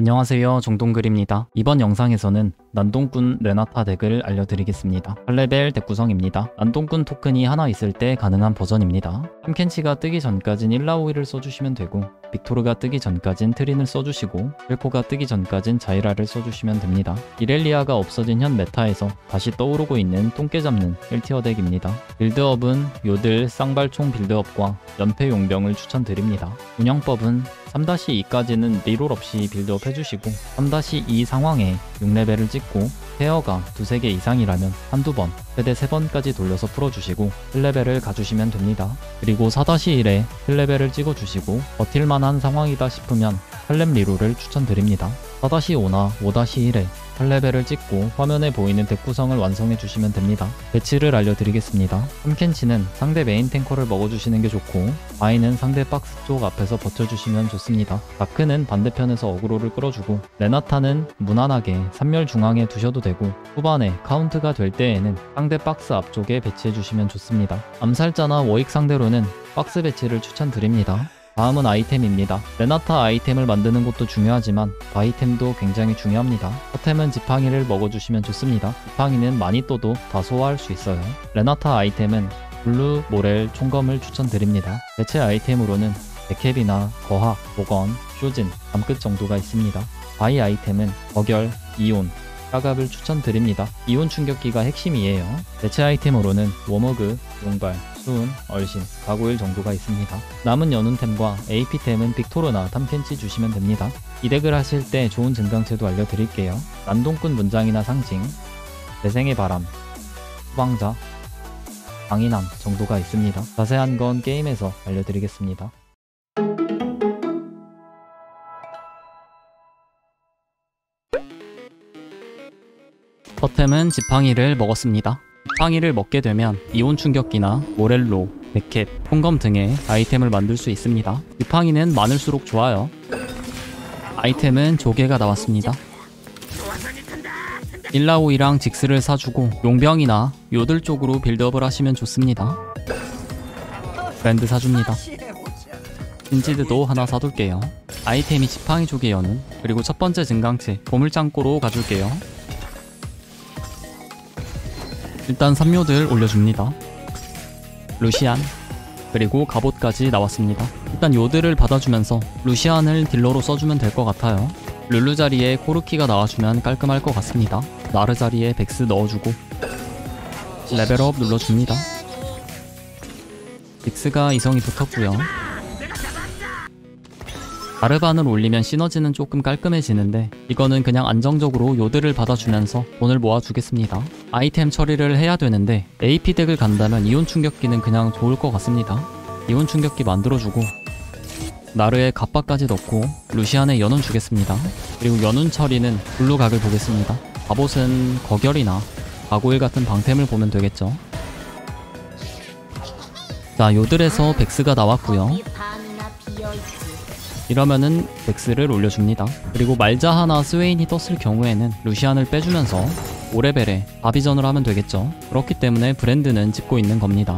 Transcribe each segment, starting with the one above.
안녕하세요 정동글입니다. 이번 영상에서는 난동꾼 레나타 덱을 알려드리겠습니다. 8레벨 덱 구성입니다. 난동꾼 토큰이 하나 있을 때 가능한 버전입니다. 탐켄치가 뜨기 전까진 일라오이를 써주시면 되고 빅토르가 뜨기 전까진 트린을 써주시고 벨코가 뜨기 전까진 자이라를 써주시면 됩니다. 이렐리아가 없어진 현 meta에서 다시 떠오르고 있는 똥개 잡는 1tier 덱입니다. 빌드업은 요들 쌍발총 빌드업과 연패 용병을 추천드립니다. 운영법은 3-2까지는 reroll 없이 빌드업 해주시고 3-2 상황에 6레벨을 찍고 pair가 두세 개 이상이라면 한두 번, 최대 세 번까지 돌려서 풀어주시고 7레벨을 가주시면 됩니다. 그리고 4-1에 7레벨을 찍어주시고 버틸만한 상황이다 싶으면 8렙 reroll을 추천드립니다. 4-5나 5-1에 8레벨을 찍고 화면에 보이는 덱 구성을 완성해 주시면 됩니다. 배치를 알려드리겠습니다. 탐켄치는 상대 메인 탱커를 먹어주시는 게 좋고 바이는 상대 박스 쪽 앞에서 버텨주시면 좋습니다. 자크는 반대편에서 aggro를 끌어주고 레나타는 무난하게 3열 중앙에 두셔도 되고 후반에 카운터가 될 때에는 상대 박스 앞쪽에 배치해 주시면 좋습니다. 암살자나 워윅 상대로는 박스 배치를 추천드립니다. 다음은 아이템입니다. 레나타 아이템을 만드는 것도 중요하지만 바이 템도 굉장히 중요합니다. 첫 템은 지팡이를 먹어주시면 좋습니다. 지팡이는 많이 떠도 다 소화할 수 있어요. 레나타 아이템은 블루, 모렐, 총검을 추천드립니다. 대체 아이템으로는 데캡이나 거학, 보건, 쇼진, 밤끝 정도가 있습니다. 바이 아이템은 거결, 이온, 까갑을 추천드립니다. 이온 충격기가 핵심이에요. 대체 아이템으로는 워머그, 용발, 수은, 얼신, 가고일 정도가 있습니다. 남은 여눈템과 AP템은 빅토르나 탐켄치 주시면 됩니다. 이 덱을 하실 때 좋은 증강체도 알려드릴게요. 난동꾼 문장이나 상징, 대생의 바람, 후방자, 강인함 정도가 있습니다. 자세한 건 게임에서 알려드리겠습니다. 퍼템은 지팡이를 먹었습니다. 지팡이를 먹게 되면 이온 충격기나 모렐로, 백캡, 홍검 등의 아이템을 만들 수 있습니다. 지팡이는 많을수록 좋아요. 아이템은 조개가 나왔습니다. 일라오이랑 직스를 사주고 용병이나 요들 쪽으로 빌드업을 하시면 좋습니다. 브랜드 사줍니다. 인지드도 하나 사둘게요. 아이템이 지팡이 조개 연운 그리고 첫 번째 증강체 보물창고로 가줄게요. 일단 삼묘들 올려줍니다. 루시안 그리고 갑옷까지 나왔습니다. 일단 요들을 받아주면서 루시안을 딜러로 써주면 될 것 같아요. 룰루 자리에 코르키가 나와주면 깔끔할 것 같습니다. 나르 자리에 벡스 넣어주고 레벨업 눌러줍니다. 직스가 이성이 붙었고요. 자르반을 올리면 시너지는 조금 깔끔해지는데 이거는 그냥 안정적으로 요들을 받아주면서 돈을 모아주겠습니다. 아이템 처리를 해야 되는데 AP 덱을 간다면 이온 충격기는 그냥 좋을 것 같습니다. 이온 충격기 만들어주고 나르에 갑바까지 넣고 루시안에 연운 주겠습니다. 그리고 연운 처리는 블루각을 보겠습니다. 갑옷은 거결이나 가고일 같은 방템을 보면 되겠죠. 자 요들에서 백스가 나왔고요. 이러면은 백스를 올려줍니다. 그리고 말자 하나 스웨인이 떴을 경우에는 루시안을 빼주면서 5레벨에 바비전을 하면 되겠죠. 그렇기 때문에 브랜드는 찍고 있는 겁니다.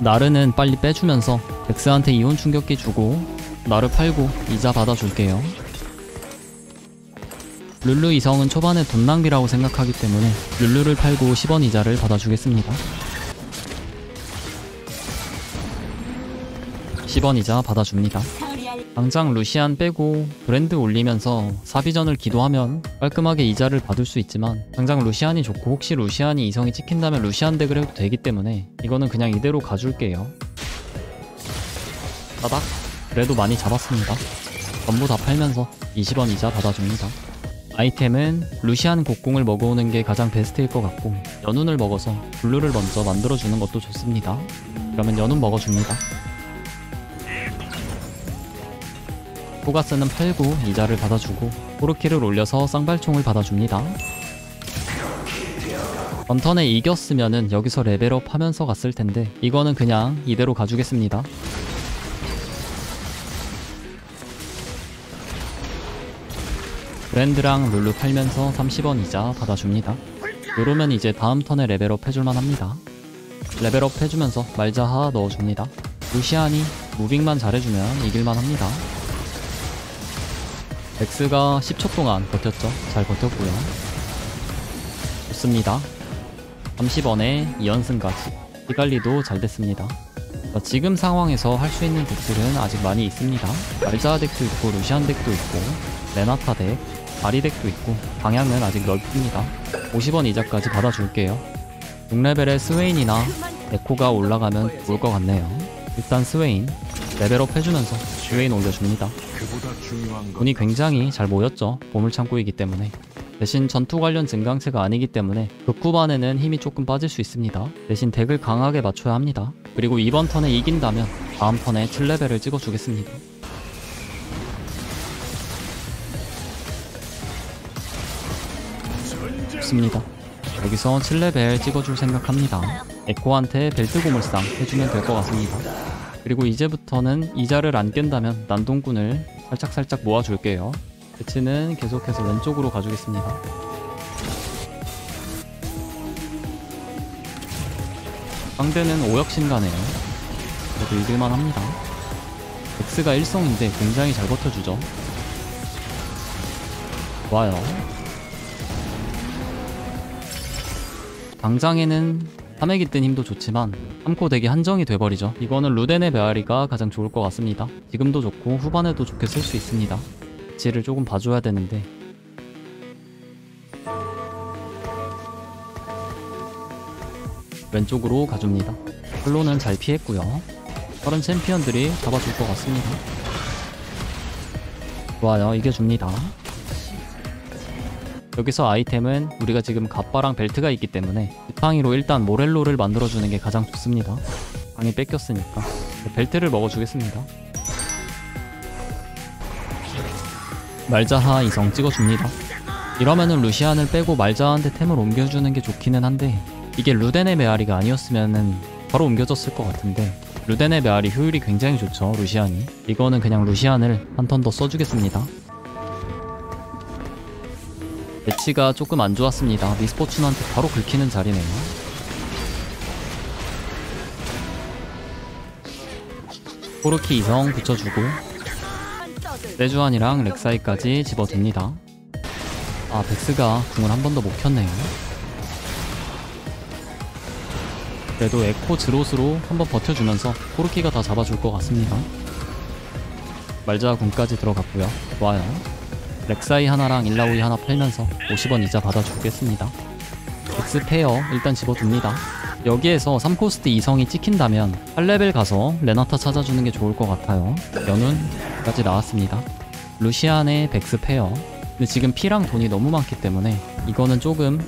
나르는 빨리 빼주면서 백스한테 이온 충격기 주고 나를 팔고 이자 받아줄게요. 룰루 이성은 초반에 돈 낭비라고 생각하기 때문에 룰루를 팔고 10원 이자를 받아주겠습니다. 10원 이자 받아줍니다. 당장 루시안 빼고 브랜드 올리면서 사비전을 기도하면 깔끔하게 이자를 받을 수 있지만 당장 루시안이 좋고 혹시 루시안이 이성이 찍힌다면 루시안 덱을 해도 되기 때문에 이거는 그냥 이대로 가줄게요. 따닥 그래도 많이 잡았습니다. 전부 다 팔면서 20원 이자 받아줍니다. 아이템은 루시안 곡궁을 먹어오는 게 가장 베스트일 것 같고 여눈을 먹어서 블루를 먼저 만들어주는 것도 좋습니다. 그러면 여눈 먹어줍니다. 초가스는 팔고 이자를 받아주고 코르키를 올려서 쌍발총을 받아줍니다. 이번 턴에 이겼으면은 여기서 레벨업 하면서 갔을 텐데 이거는 그냥 이대로 가주겠습니다. 브랜드랑 룰루 팔면서 30원 이자 받아줍니다. 요러면 이제 다음 턴에 레벨업 해줄만 합니다. 레벨업 해주면서 말자하 넣어줍니다. 루시안이 moving만 잘해주면 이길만 합니다. 벡스가 10초 동안 버텼죠. 잘 버텼고요. 좋습니다. 30원에 2연승까지. 피관리도 잘 됐습니다. 자, 지금 상황에서 할 수 있는 덱들은 아직 많이 있습니다. 말자 덱도 있고 루시안 덱도 있고 레나타 덱, 아리 덱도 있고 방향은 아직 넓습니다. 50원 이자까지 받아줄게요. 6레벨의 스웨인이나 에코가 올라가면 좋을 것 같네요. 일단 스웨인 레벨업 해주면서 스웨인 올려줍니다. 돈이 굉장히 잘 모였죠. 보물창고이기 때문에. 대신 전투 관련 증강체가 아니기 때문에 극후반에는 힘이 조금 빠질 수 있습니다. 대신 덱을 강하게 맞춰야 합니다. 그리고 이번 턴에 이긴다면 다음 턴에 7레벨을 찍어주겠습니다. 좋습니다. 여기서 7레벨 찍어줄 생각합니다. 에코한테 벨트 고물상 해주면 될 것 같습니다. 그리고 이제부터는 이자를 안 깬다면 난동꾼을 살짝살짝 모아줄게요. 배치는 계속해서 왼쪽으로 가주겠습니다. 상대는 오역신 가네요. 그래도 이길만 합니다. X가 1성인데 굉장히 잘 버텨주죠. 좋아요. 당장에는 3액이 뜬 힘도 좋지만 3코 덱이 한정이 돼버리죠. 이거는 루덴의 메아리가 가장 좋을 것 같습니다. 지금도 좋고 후반에도 좋게 쓸 수 있습니다. 지를 조금 봐줘야 되는데 왼쪽으로 가줍니다. 플로는 잘 피했고요. 다른 챔피언들이 잡아줄 것 같습니다. 좋아요, 이겨줍니다. 여기서 아이템은 우리가 지금 갑바랑 벨트가 있기 때문에 지팡이로 일단 모렐로를 만들어주는 게 가장 좋습니다. 방이 뺏겼으니까 벨트를 먹어주겠습니다. 말자하 이성 찍어줍니다. 이러면은 루시안을 빼고 말자한테 템을 옮겨주는 게 좋기는 한데 이게 루덴의 메아리가 아니었으면은 바로 옮겨졌을 것 같은데 루덴의 메아리 효율이 굉장히 좋죠 루시안이 이거는 그냥 루시안을 한 턴 더 써주겠습니다 배치가 조금 안 좋았습니다 미스포춘한테 바로 긁히는 자리네요 코르키 이성 붙여주고 세주안이랑 렉사이까지 집어듭니다. 아, 벡스가 궁을 한 번도 못 켰네요. 그래도 에코 드롯으로 한 번 버텨주면서 코르키가 다 잡아줄 것 같습니다. 말자 궁까지 들어갔고요. 좋아요. 렉사이 하나랑 일라오이 하나 팔면서 50원 이자 받아주겠습니다. 벡스 pair 일단 집어둡니다. 여기에서 3코스트 이성이 찍힌다면 8레벨 가서 레나타 찾아주는 게 좋을 것 같아요. 연운까지 나왔습니다. 루시안에 벡스 페어. 근데 지금 피랑 돈이 너무 많기 때문에 이거는 조금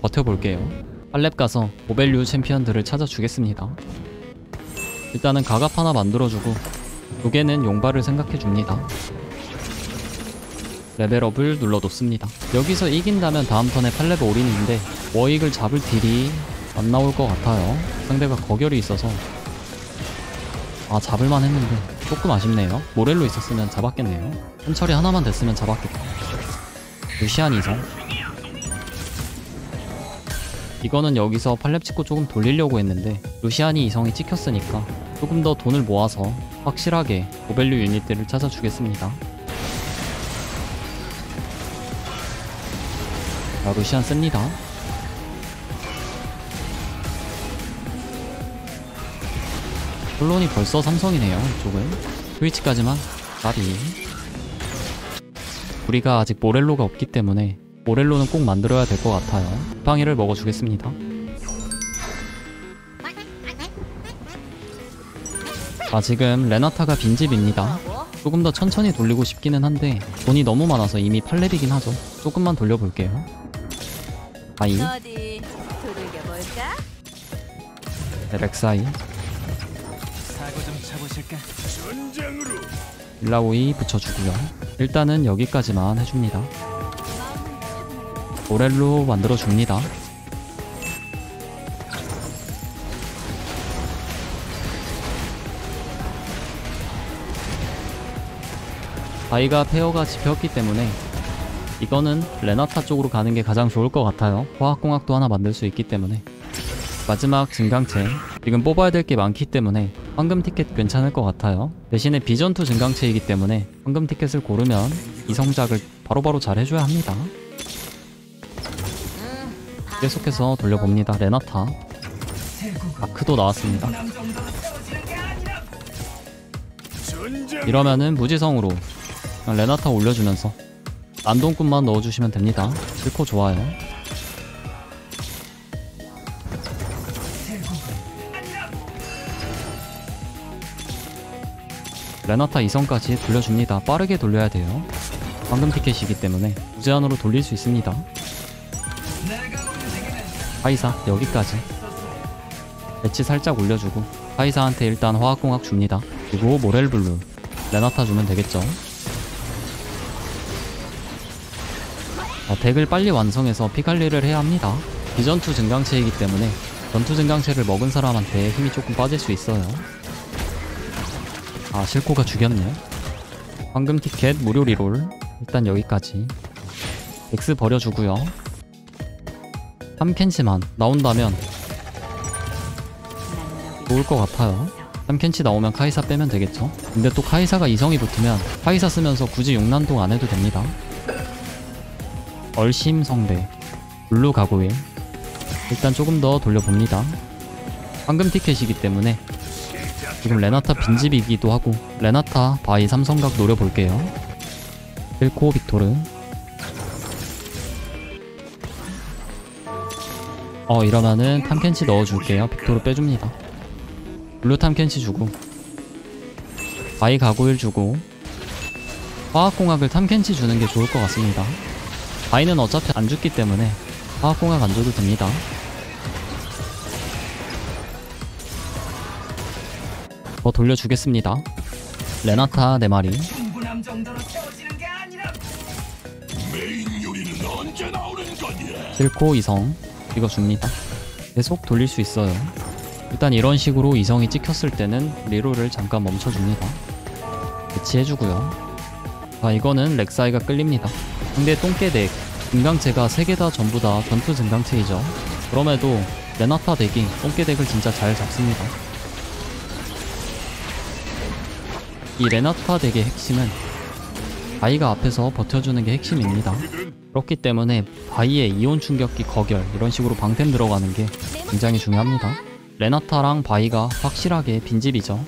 버텨볼게요. 8렙 가서 고value 챔피언들을 찾아주겠습니다. 일단은 가갑 하나 만들어주고 두 개는 용발을 생각해줍니다. 레벨업을 눌러뒀습니다. 여기서 이긴다면 다음 턴에 8레벨 올인인데 워윅을 잡을 딜이 안 나올 것 같아요. 상대가 거결이 있어서 아 잡을만 했는데 조금 아쉽네요. 모렐로 있었으면 잡았겠네요. 한철이 하나만 됐으면 잡았겠다. 루시안 이성 이거는 여기서 팔렙 찍고 조금 돌리려고 했는데 루시안이 이성이 찍혔으니까 조금 더 돈을 모아서 확실하게 오벨류 유닛들을 찾아주겠습니다. 자, 루시안 씁니다. 콜론이 벌써 삼성이네요 이쪽은. 스위치까지만 나비 우리가 아직 모렐로가 없기 때문에 모렐로는 꼭 만들어야 될 것 같아요. 방이를 먹어주겠습니다. 아 지금 레나타가 빈집입니다. 조금 더 천천히 돌리고 싶기는 한데 돈이 너무 많아서 이미 8렙이긴 하죠. 조금만 돌려볼게요 아이 어디 두들겨 볼까? 렉사이 사고 좀 쳐보실까? 전장으로 일라오이 붙여주고요. 일단은 여기까지만 해줍니다. 모렐로 만들어줍니다. 바이가 페어가 집혔기 때문에 이거는 레나타 쪽으로 가는 게 가장 좋을 것 같아요. 화학공학도 하나 만들 수 있기 때문에 마지막 증강체 지금 뽑아야 될 게 많기 때문에 황금 티켓 괜찮을 것 같아요. 대신에 비전투 증강체이기 때문에 황금 티켓을 고르면 이성작을 바로바로 잘 해줘야 합니다. 계속해서 돌려봅니다. 레나타. 아크도 나왔습니다. 이러면은 무지성으로 레나타 올려주면서 안동꾼만 넣어주시면 됩니다. 실코 좋아요. 레나타 2성까지 돌려줍니다. 빠르게 돌려야 돼요. 황금 티켓이기 때문에 무제한으로 돌릴 수 있습니다. 하이사 여기까지. 배치 살짝 올려주고 카이사한테 일단 화학공학 줍니다. 그리고 모렐로 블루 레나타 주면 되겠죠. 어, 덱을 빨리 완성해서 피 관리를 해야 합니다. 비전투 증강체이기 때문에 전투 증강체를 먹은 사람한테 힘이 조금 빠질 수 있어요. 아 실코가 죽였네. 황금 티켓 무료 reroll 일단 여기까지. X 버려주고요. 탐켄치만 나온다면 좋을 것 같아요. 탐켄치 나오면 카이사 빼면 되겠죠. 근데 또 카이사가 이성이 붙으면 카이사 쓰면서 굳이 용난동 안 해도 됩니다. 얼심성대 블루 가고일 일단 조금 더 돌려봅니다. 황금 티켓이기 때문에 지금 레나타 빈집이기도 하고 레나타 바이 삼성각 노려볼게요. 실코 빅토르 어 이러면은 탐켄치 넣어줄게요. 빅토르 빼줍니다. 블루 탐켄치 주고 바이 가고일 주고 화학공학을 탐켄치 주는 게 좋을 것 같습니다. 바이는 어차피 안 죽기 때문에 화학공학 안 줘도 됩니다. 더 돌려주겠습니다. 레나타 4마리 실코 이성 이거 줍니다. 계속 돌릴 수 있어요. 일단 이런 식으로 이성이 찍혔을 때는 리로를 잠깐 멈춰줍니다. 배치해주고요. 자 이거는 렉사이가 끌립니다. 상대 똥개 덱 증강체가 3개 다 전부 다 전투 증강체이죠. 그럼에도 레나타 덱이 똥개 덱을 진짜 잘 잡습니다. 이 레나타 덱의 핵심은 바이가 앞에서 버텨주는 게 핵심입니다. 그렇기 때문에 바이의 이온 충격기 거결 이런 식으로 방템 들어가는 게 굉장히 중요합니다. 레나타랑 바이가 확실하게 빈집이죠.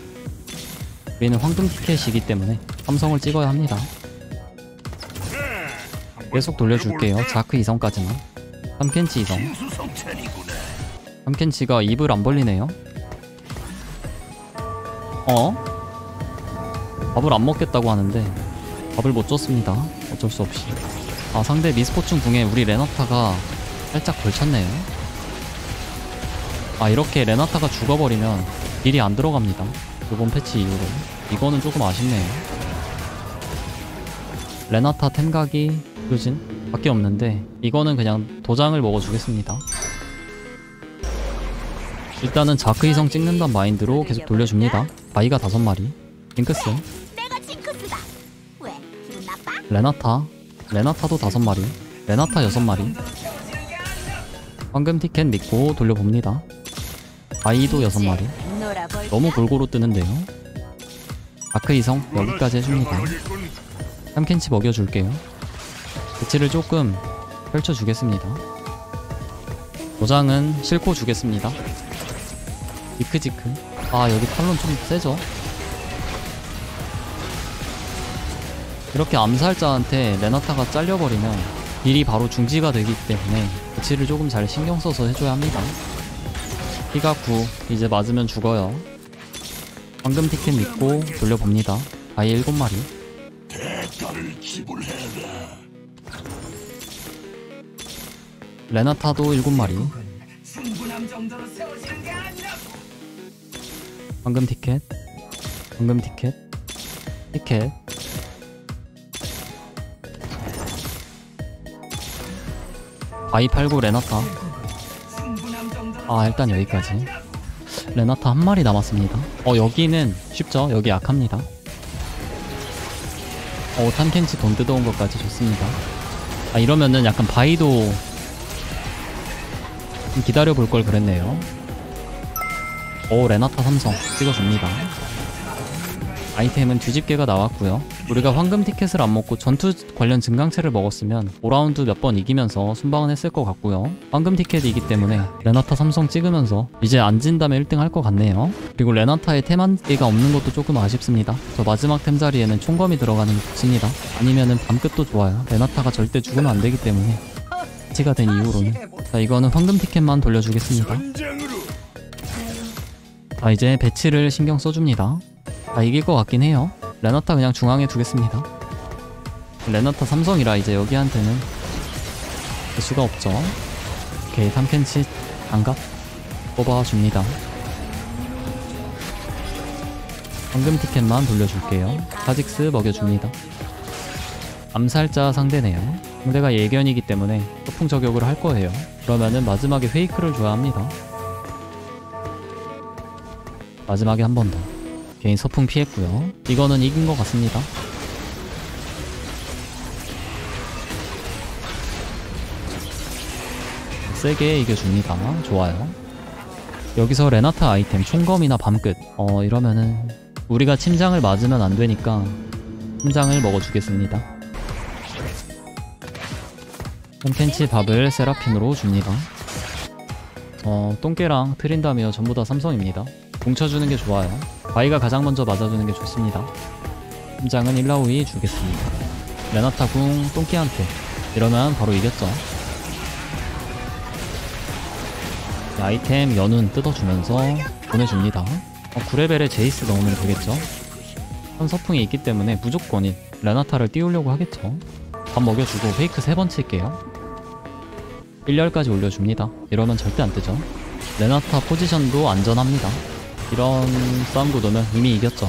우리는 황금 티켓이기 때문에 삼성을 찍어야 합니다. 계속 돌려줄게요. 자크 2성까지만. 3켄치 2성. 3켄치가 입을 안 벌리네요. 어? 밥을 안 먹겠다고 하는데 밥을 못 줬습니다. 어쩔 수 없이. 아 상대 미스포춘 궁에 우리 레나타가 살짝 걸쳤네요. 아 이렇게 레나타가 죽어버리면 딜이 안 들어갑니다. 이번 패치 이후로. 이거는 조금 아쉽네요. 레나타 템각이 효진 밖에 없는데 이거는 그냥 도장을 먹어주겠습니다. 일단은 자크 이성 찍는단 마인드로 계속 돌려줍니다. 바이가 다섯 마리. 징크스? 레나타, 레나타도 다섯 마리, 레나타 여섯 마리. 황금 티켓 믿고 돌려봅니다. 바이도 여섯 마리. 너무 골고루 뜨는데요. 자크 이성 여기까지 해줍니다. 탐켄치 먹여줄게요. 배치를 조금 펼쳐주겠습니다. 도장은 실코 주겠습니다. 지크지크. 아 여기 탈론 좀 세죠? 이렇게 암살자한테 레나타가 잘려버리면 딜이 바로 중지가 되기 때문에 배치를 조금 잘 신경 써서 해줘야 합니다. 피가 9 이제 맞으면 죽어요. 황금 티켓 믿고 돌려봅니다. 아이 7마리. 레나타도 7마리. 황금 티켓. 황금 티켓. 티켓. 아이 89 레나타. 아 일단 여기까지. 레나타 한 마리 남았습니다. 어 여기는 쉽죠? 여기 약합니다. 어 탐켄치 돈 뜯어온 것까지 좋습니다. 아 이러면은 약간 바이도 좀 기다려 볼 걸 그랬네요. 오 레나타 삼성. 찍어줍니다. 아이템은 뒤집개가 나왔고요. 우리가 황금 티켓을 안 먹고 전투 관련 증강체를 먹었으면 5라운드 몇 번 이기면서 순방은 했을 것 같고요. 황금 티켓이기 때문에 레나타 삼성 찍으면서 이제 안 진다면 1등 할 것 같네요. 그리고 레나타의 테만기가 없는 것도 조금 아쉽습니다. 저 마지막 템 자리에는 총검이 들어가는 게 좋습니다 아니면은 밤끝도 좋아요. 레나타가 절대 죽으면 안 되기 때문에 치가 된 이후로는 자 이거는 황금 티켓만 돌려주겠습니다. 자 이제 배치를 신경 써줍니다. 아 이길 것 같긴 해요. 레나타 그냥 중앙에 두겠습니다. 레나타 삼성이라 이제 여기한테는 될 수가 없죠. 오케이 탐켄치 장갑 뽑아줍니다. 황금 티켓만 돌려줄게요. 카직스 먹여줍니다. 암살자 상대네요 상대가 예견이기 때문에 소풍 저격을 할 거예요 그러면은 마지막에 페이크를 줘야 합니다 마지막에 한 번 더. 개인 서풍 피했고요. 이거는 이긴 것 같습니다. 세게 이겨줍니다. 좋아요. 여기서 레나타 아이템 총검이나 밤끝 어 이러면은 우리가 침장을 맞으면 안 되니까 침장을 먹어주겠습니다. 콘텐츠 밥을 세라핀으로 줍니다. 어 똥개랑 트린다미어 전부 다 삼성입니다. 뭉쳐주는 게 좋아요. 바이가 가장 먼저 맞아주는 게 좋습니다. 팀장은 1라우이 주겠습니다. 레나타 궁 똥개한테 이러면 바로 이겼죠. 이 아이템 연운 뜯어주면서 보내줍니다. 어, 9레벨에 제이스 넣으면 되겠죠. 현 서풍이 있기 때문에 무조건인 레나타를 띄우려고 하겠죠. 밥 먹여주고 페이크 3번 칠게요. 1열까지 올려줍니다. 이러면 절대 안 뜨죠. 레나타 포지션도 안전합니다. 이런 싸움 구도면 이미 이겼죠.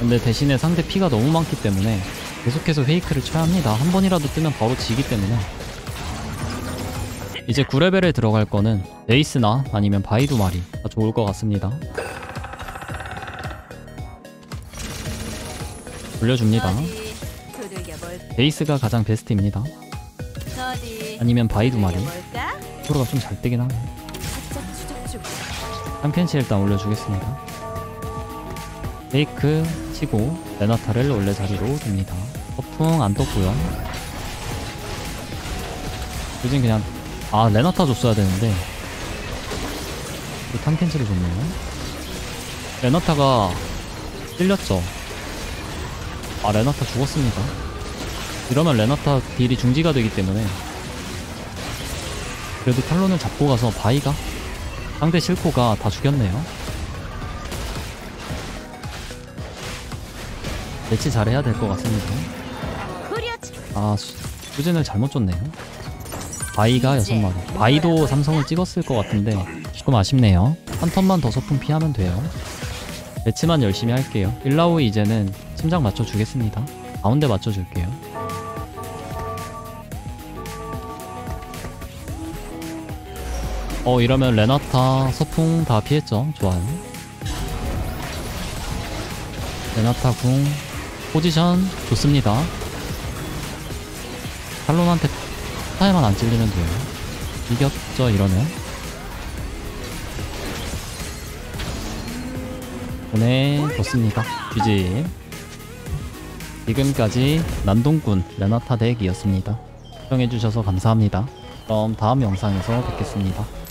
근데 대신에 상대 피가 너무 많기 때문에 계속해서 페이크를 쳐야 합니다. 한 번이라도 뜨면 바로 지기 때문에. 이제 9레벨에 들어갈 거는 제이스나 아니면 바이 두 마리가 좋을 것 같습니다. 돌려줍니다. 제이스가 가장 베스트입니다. 아니면 바이 두 마리. 두들겨볼까? 프로가 좀 잘 뜨긴 하네. 살짝 추적 중. 탐켄치 일단 올려주겠습니다. 페이크 치고 레나타를 원래 자리로 둡니다. 서풍 안 떴고요. 요즘 그냥 아 레나타 줬어야 되는데 또 탐켄치를 줬네요. 레나타가 찔렸죠. 아 레나타 죽었습니다. 이러면 레나타 딜이 중지가 되기 때문에 그래도 탈론을 잡고 가서 바이가 상대 실코가 다 죽였네요. 매치 잘해야 될 것 같습니다. 아, 수, 수진을 잘못 줬네요. 바이가 6마리. 바이도 삼성을 찍었을 것 같은데 조금 아쉽네요. 한 턴만 더 소품 피하면 돼요. 매치만 열심히 할게요. 1라우 이제는 심장 맞춰주겠습니다. 가운데 맞춰줄게요. 어 이러면 레나타 서풍 다 피했죠. 좋아요. 레나타 궁. 포지션 좋습니다. 탈론한테 타이만 안 찔리면 돼요. 이겼죠 이러면. 보내줬습니다. GG. 지금까지 난동꾼 레나타 덱이었습니다. 시청해주셔서 감사합니다. 그럼 다음 영상에서 뵙겠습니다